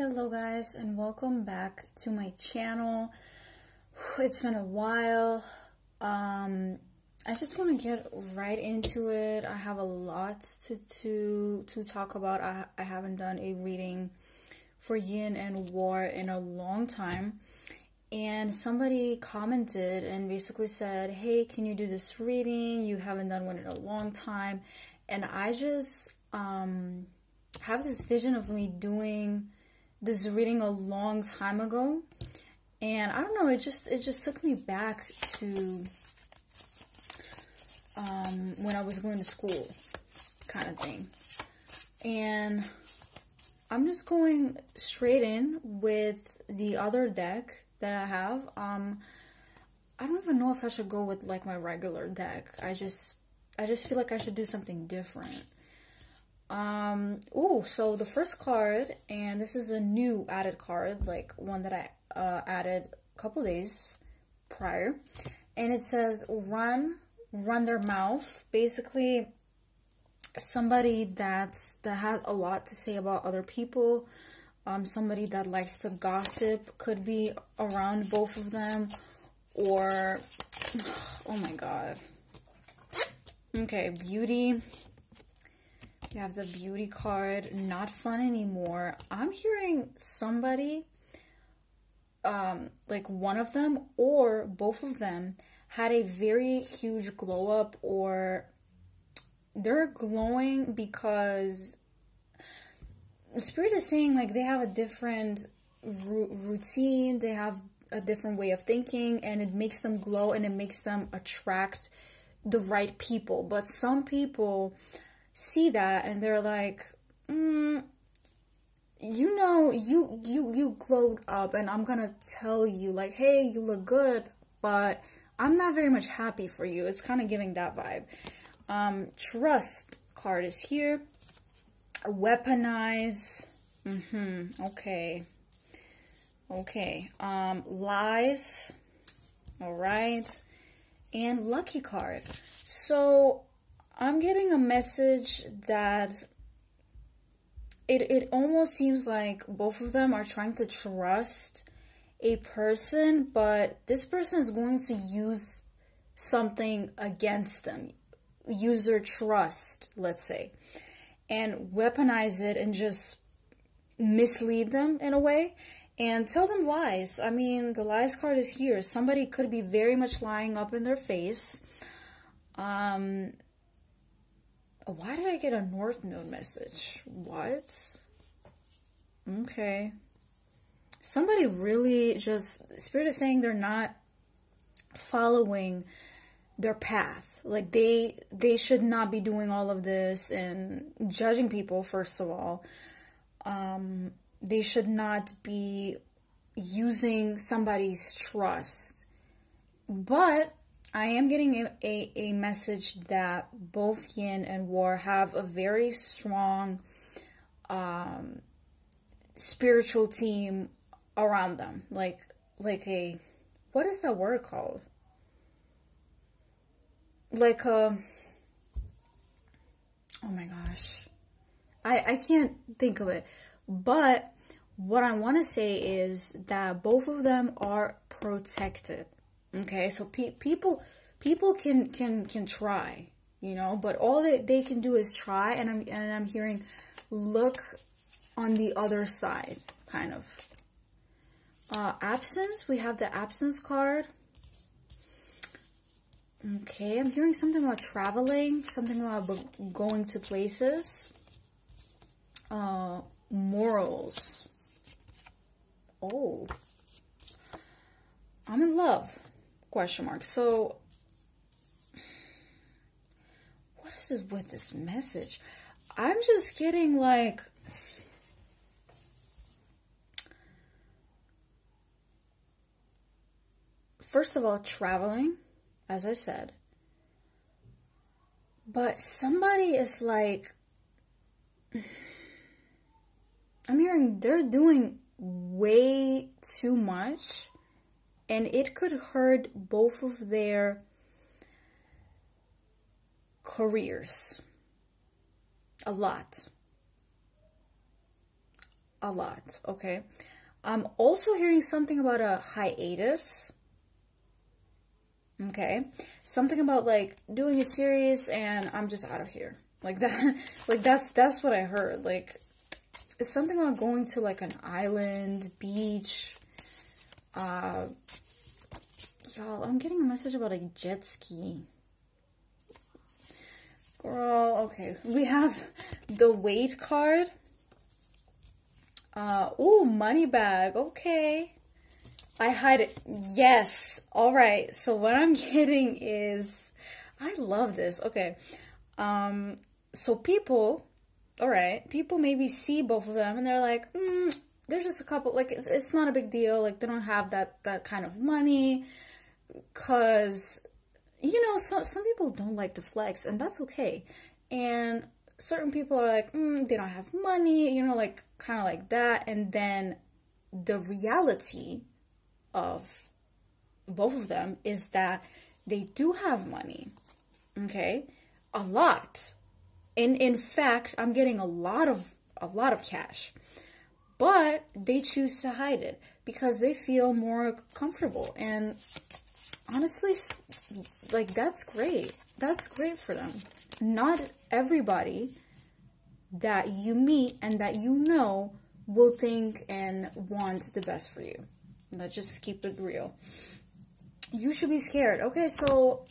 Hello guys and welcome back to my channel. It's been a while. Um I just want to get right into it. I have a lot to to to talk about. I I haven't done a reading for Yin and War in a long time. And somebody commented and basically said, "Hey, can you do this reading? You haven't done one in a long time." And I just um have this vision of me doing this reading a long time ago and I don't know it just it just took me back to um, when I was going to school kind of thing. And I'm just going straight in with the other deck that I have. Um I don't even know if I should go with like my regular deck. I just I just feel like I should do something different um, oh, so the first card, and this is a new added card, like one that I uh, added a couple days prior, and it says run, run their mouth. Basically, somebody that's that has a lot to say about other people. Um, somebody that likes to gossip could be around both of them, or oh my god. Okay, beauty you have the beauty card, not fun anymore. I'm hearing somebody, um, like one of them or both of them, had a very huge glow up, or they're glowing because Spirit is saying like they have a different routine, they have a different way of thinking, and it makes them glow and it makes them attract the right people. But some people see that and they're like, mm, you know, you you you glowed up, and I'm gonna tell you like, hey, you look good, but I'm not very much happy for you. It's kind of giving that vibe. Um, trust card is here. Weaponize. Mm-hmm. Okay. Okay. Um, lies. All right. And lucky card. So I'm getting a message that it it almost seems like both of them are trying to trust a person, but this person is going to use something against them. Use their trust, let's say, and weaponize it and just mislead them in a way and tell them lies. I mean, the lies card is here. Somebody could be very much lying up in their face. Um, why did I get a North Node message? What? Okay. Somebody really just, Spirit is saying they're not following their path. Like they they should not be doing all of this and judging people first of all. Um they should not be using somebody's trust. But I am getting a, a, a, message that both yin and war have a very strong um, spiritual team around them. Like like a what is that word called? Like a oh my gosh. I I can't think of it. But what I want to say is that both of them are protected Okay, so pe- people people can can can try, you know, but all that they can do is try. And I'm and I'm hearing, look on the other side, kind of. Uh, absence. We have the absence card. Okay, I'm hearing something about traveling, something about going to places. Uh, morals. Oh. I'm in love question mark. So, what is this with this message? I'm just getting like, first of all, traveling, as I said. But somebody is like, I'm hearing they're doing way too much and it could hurt both of their careers a lot. a lot, okay? I'm also hearing something about a hiatus. Okay. Something about like doing a series and I'm just out of here. Like that like that's that's what I heard. Like it's something about going to like an island, beach. Uh y'all, I'm getting a message about a jet ski. Girl, okay. We have the weight card. Uh, oh, money bag. Okay. I hide it. Yes. All right. So what I'm getting is, I love this. Okay. Um, so people, all right, people maybe see both of them and they're like, mm, there's just a couple, like, it's, it's not a big deal. Like, they don't have that, that kind of money because you know, some some people don't like to flex, and that's okay. And certain people are like, mm, they don't have money, you know, like kind of like that. And then the reality of both of them is that they do have money, okay, a lot. And in fact, I'm getting a lot of a lot of cash, but they choose to hide it because they feel more comfortable and honestly, like, that's great. That's great for them. Not everybody that you meet and that you know will think and want the best for you. Let's just keep it real. You should be scared. Okay, so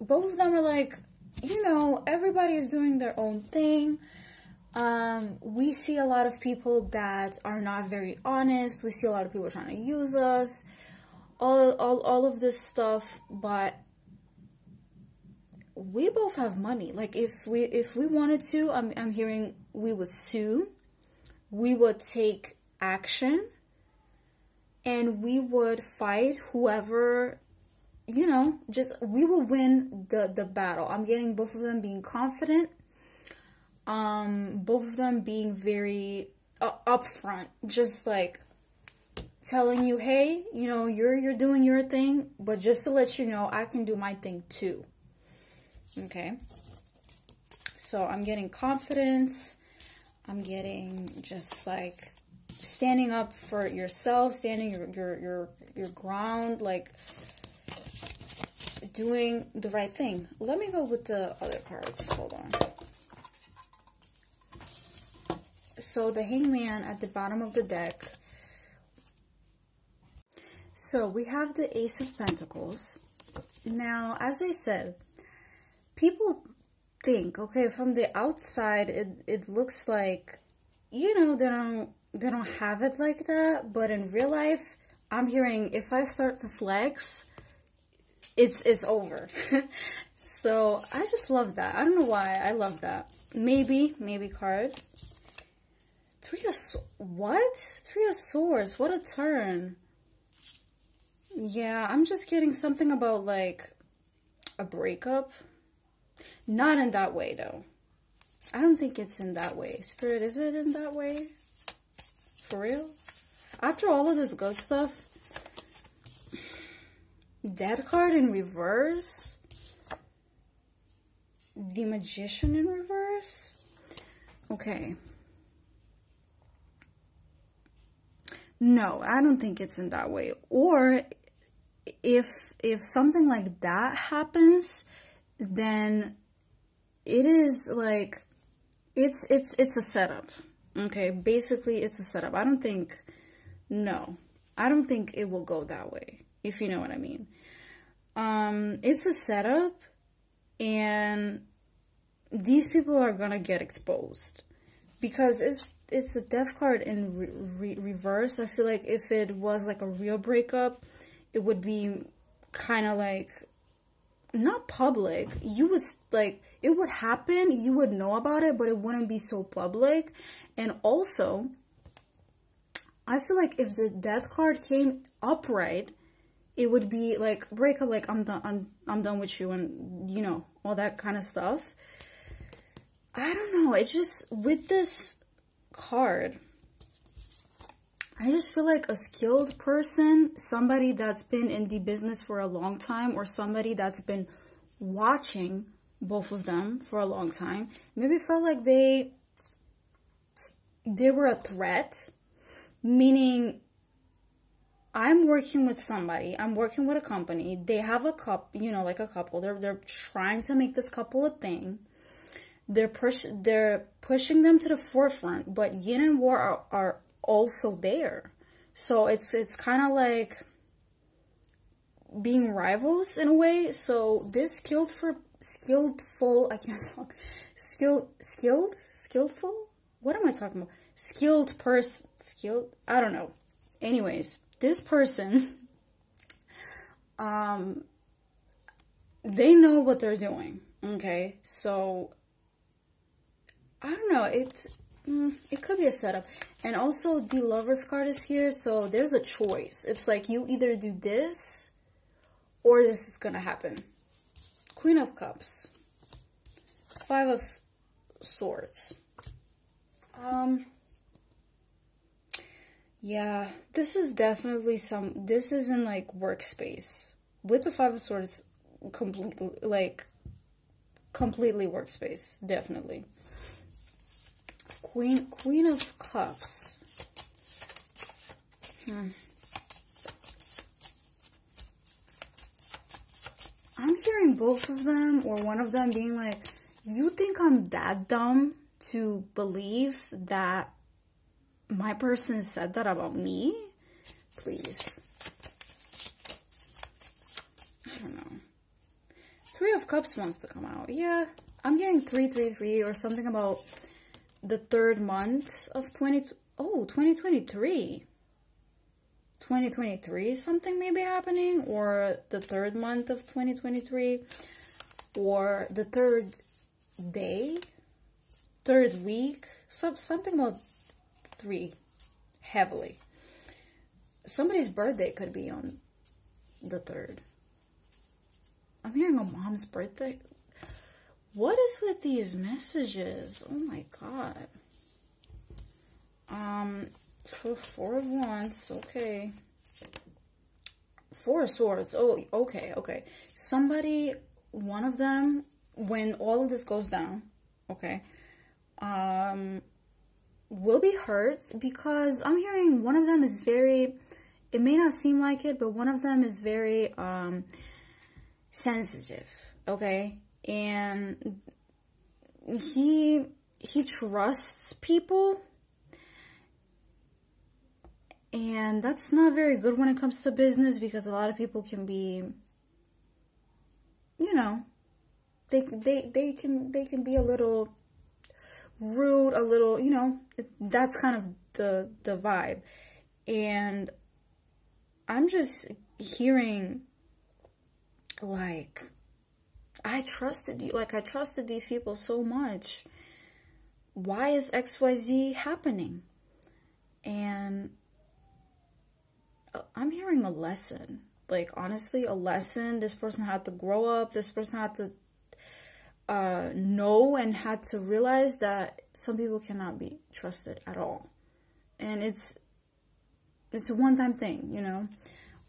both of them are like, you know, everybody is doing their own thing. Um, we see a lot of people that are not very honest. We see a lot of people trying to use us all, all, all of this stuff, but we both have money. Like if we if we wanted to, I'm I'm hearing we would sue, we would take action, and we would fight whoever you know, just we will win the the battle. I'm getting both of them being confident. Um both of them being very uh, upfront, just like telling you, hey, you know, you're you're doing your thing, but just to let you know, I can do my thing too. Okay. So I'm getting confidence. I'm getting just like standing up for yourself, standing your your your your ground, like doing the right thing. Let me go with the other cards. Hold on. So the hangman at the bottom of the deck so we have the Ace of Pentacles. Now, as I said, people think, okay, from the outside, it, it looks like, you know, they don't, they don't have it like that. But in real life, I'm hearing if I start to flex, it's, it's over. so I just love that. I don't know why I love that. Maybe, maybe card. Three of, what? Three of Swords, what a turn. Yeah, I'm just getting something about like a breakup. Not in that way though. I don't think it's in that way. Spirit, is it in that way? For real? After all of this good stuff, that card in reverse, the magician in reverse. Okay. No, I don't think it's in that way. Or if if something like that happens, then it is like it's it's it's a setup. Okay, basically it's a setup. I don't think no. I don't think it will go that way, if you know what I mean. Um it's a setup and these people are going to get exposed because it's it's a death card in re re reverse. I feel like if it was like a real breakup, it would be kind of like not public. You would like it would happen, you would know about it, but it wouldn't be so public. And also, I feel like if the death card came upright, it would be like breakup like I'm done I'm I'm done with you and you know, all that kind of stuff. I don't know, it's just with this card I just feel like a skilled person, somebody that's been in the business for a long time, or somebody that's been watching both of them for a long time, maybe felt like they they were a threat meaning I'm working with somebody, I'm working with a company, they have a couple, you know, like a couple, they're, they're trying to make this couple a thing. They're push they're pushing them to the forefront, but yin and war are, are also there. So it's it's kind of like being rivals in a way. So this skilled for skilledful, I can't talk. Skilled skilled skilledful. What am I talking about? Skilled person skilled. I don't know. Anyways, this person, um, they know what they're doing. Okay, so I don't know. It's mm, it could be a setup, and also the lovers card is here, so there's a choice. It's like you either do this, or this is gonna happen. Queen of Cups, Five of Swords. Um. Yeah, this is definitely some. This isn't like workspace with the Five of Swords. Completely, like, completely workspace. Definitely. Queen Queen of Cups. Hmm. I'm hearing both of them or one of them being like, you think I'm that dumb to believe that my person said that about me? Please. I don't know. Three of Cups wants to come out. Yeah, I'm getting 333 or something about the third month of 20 oh 2023 2023 something may be happening or the third month of 2023 or the third day third week some something about three heavily. Somebody's birthday could be on the third. I'm hearing a mom's birthday what is with these messages? Oh my god. Um, four of wands, okay. Four of swords, oh, okay, okay. Somebody, one of them, when all of this goes down, okay, um, will be hurt because I'm hearing one of them is very, it may not seem like it, but one of them is very, um, sensitive, okay? And he he trusts people. And that's not very good when it comes to business because a lot of people can be you know they they they can they can be a little rude a little you know that's kind of the the vibe. And i'm just hearing like I trusted you. Like, I trusted these people so much. Why is XYZ happening? And uh, I'm hearing a lesson. Like, honestly, a lesson. This person had to grow up. This person had to uh, know and had to realize that some people cannot be trusted at all. And it's it's a one-time thing, you know.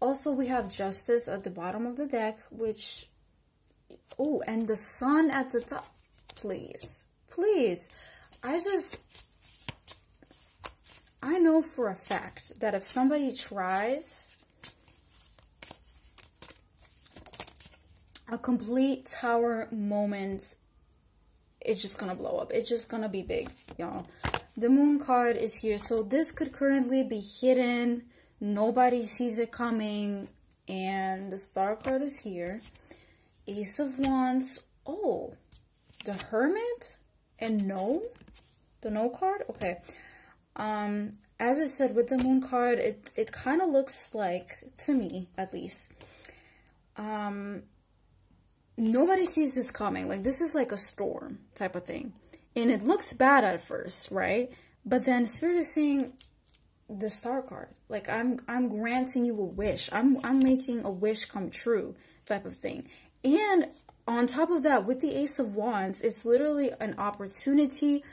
Also, we have justice at the bottom of the deck, which Oh, and the sun at the top. Please, please. I just, I know for a fact that if somebody tries a complete tower moment, it's just gonna blow up. It's just gonna be big, y'all. The moon card is here. So this could currently be hidden. Nobody sees it coming. And the star card is here. Ace of Wands. Oh, the Hermit and No? The No card? Okay. Um, as I said, with the Moon card, it, it kind of looks like, to me at least, um, nobody sees this coming. Like, this is like a storm type of thing. And it looks bad at first, right? But then Spirit is saying the star card. Like I'm I'm granting you a wish. I'm I'm making a wish come true type of thing. And on top of that, with the Ace of Wands, it's literally an opportunity,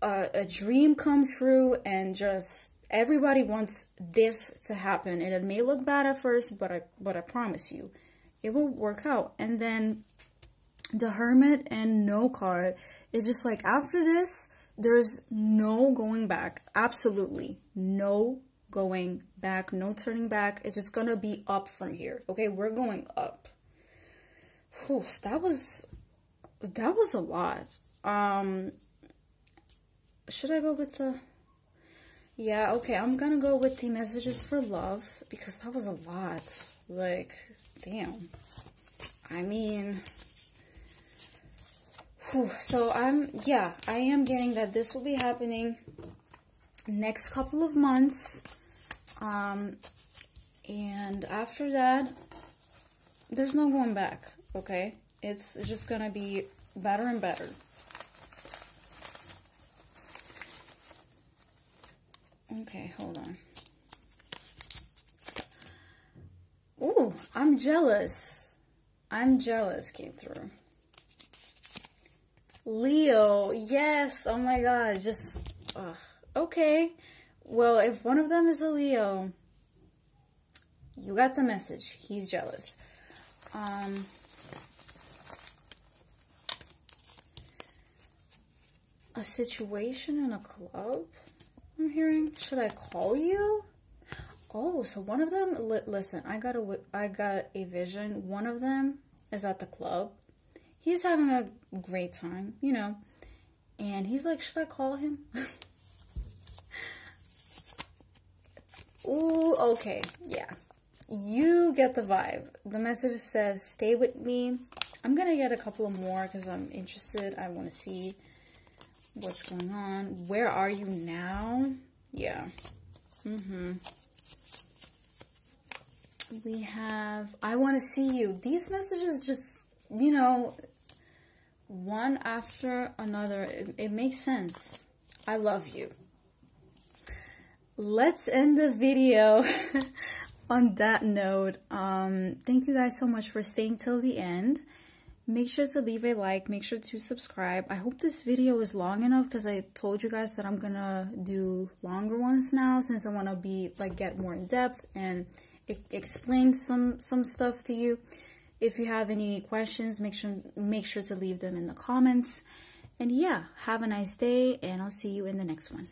uh, a dream come true, and just everybody wants this to happen. And it may look bad at first, but I but I promise you, it will work out. And then the Hermit and No card is just like after this, there's no going back. Absolutely no going back, no turning back. It's just gonna be up from here. Okay, we're going up. Whew, that was that was a lot. Um should I go with the yeah, okay, I'm gonna go with the messages for love because that was a lot. Like, damn. I mean, whew, so I'm, yeah, I am getting that this will be happening next couple of months. Um, and after that, there's no going back, okay? It's just gonna be better and better. Okay, hold on. Ooh, I'm jealous. I'm jealous came through. Leo, yes. Oh my god, just okay. Well, if one of them is a Leo, you got the message. He's jealous. Um a situation in a club? I'm hearing. Should I call you? Oh, so one of them. Li listen, I got a I got a vision. One of them is at the club. He's having a great time, you know, and he's like, "Should I call him?" Ooh, okay, yeah. You get the vibe. The message says, "Stay with me." I'm gonna get a couple of more because I'm interested. I want to see what's going on. Where are you now? Yeah. Mm-hmm. We have, I want to see you. These messages just, you know, one after another. It, it makes sense. I love you. Let's end the video on that note. Um, thank you guys so much for staying till the end make sure to leave a like make sure to subscribe. I hope this video is long enough because i told you guys that i'm gonna do longer ones now since i want to be like get more in depth and explain some some stuff to you. If you have any questions make sure make sure to leave them in the comments. And yeah have a nice day and i'll see you in the next one